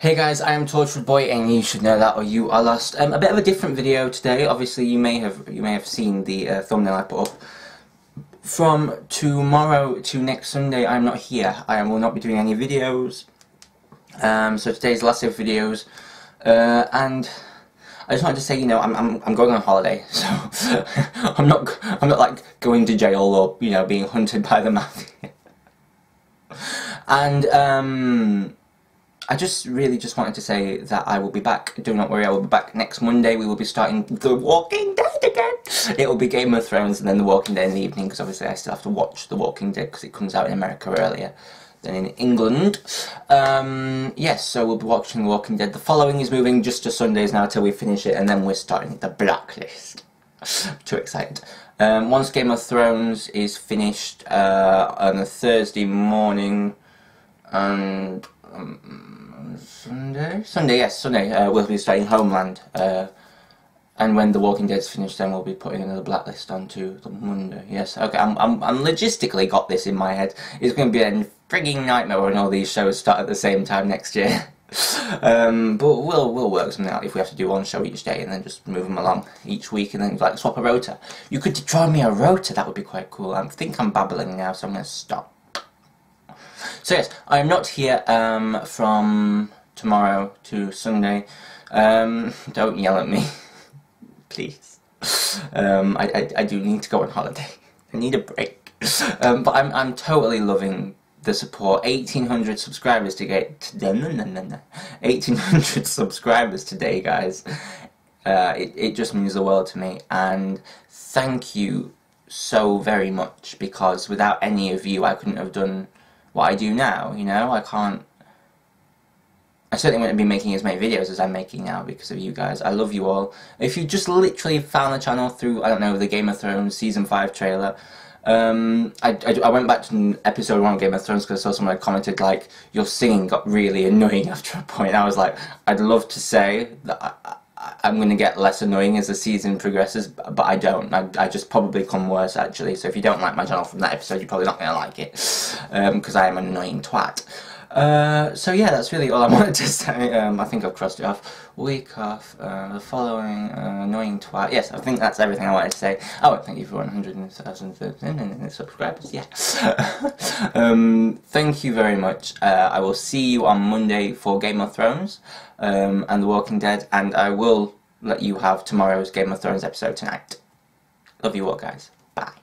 Hey guys, I am Torchwood Boy, and you should know that, or you are lost. Um, a bit of a different video today. Obviously, you may have you may have seen the uh, thumbnail I put up. From tomorrow to next Sunday, I'm not here. I will not be doing any videos. Um, so today's the last of videos, uh, and I just wanted to say, you know, I'm I'm I'm going on holiday, so I'm not I'm not like going to jail or you know being hunted by the mafia. and um I just really just wanted to say that I will be back. Do not worry, I will be back next Monday. We will be starting The Walking Dead again. It will be Game of Thrones and then The Walking Dead in the evening because obviously I still have to watch The Walking Dead because it comes out in America earlier than in England. Um, yes, so we'll be watching The Walking Dead. The following is moving just to Sundays now till we finish it and then we're starting The Blacklist. Too excited. Um, once Game of Thrones is finished uh, on a Thursday morning and... Um, Sunday? Sunday, yes, Sunday. Uh, we'll be starting Homeland. Uh, and when The Walking Dead's finished, then we'll be putting another blacklist onto the Monday. Yes, okay, I'm, I'm, I'm logistically got this in my head. It's going to be a frigging nightmare when all these shows start at the same time next year. um, but we'll we'll work something out if we have to do one show each day and then just move them along each week and then like swap a rota. You could draw me a rota, that would be quite cool. I think I'm babbling now, so I'm going to stop. So yes, I'm not here um, from tomorrow to Sunday. Um, don't yell at me, please. Um, I, I, I, do need to go on holiday. I need a break. Um, but I'm, I'm totally loving the support. 1800 subscribers to get today. No, no, no, no. 1800 subscribers today, guys. Uh, it, it just means the world to me. And thank you so very much because without any of you I couldn't have done what I do now, you know? I can't I certainly wouldn't be making as many videos as I'm making now because of you guys. I love you all. If you just literally found the channel through, I don't know, the Game of Thrones Season 5 trailer, um, I, I, I, went back to episode 1 of Game of Thrones because I saw someone commented like, your singing got really annoying after a point. I was like, I'd love to say that I, am going to get less annoying as the season progresses, but I don't. I, I just probably come worse actually. So if you don't like my channel from that episode, you're probably not going to like it because um, I am an annoying twat. Uh, so yeah, that's really all I wanted to say. Um, I think I've crossed it off. Week off, uh, the following uh, annoying twat. Yes, I think that's everything I wanted to say. Oh, thank you for 100,000 subscribers. Yeah. um, thank you very much. Uh, I will see you on Monday for Game of Thrones um, and The Walking Dead, and I will let you have tomorrow's Game of Thrones episode tonight. Love you all, guys. Bye.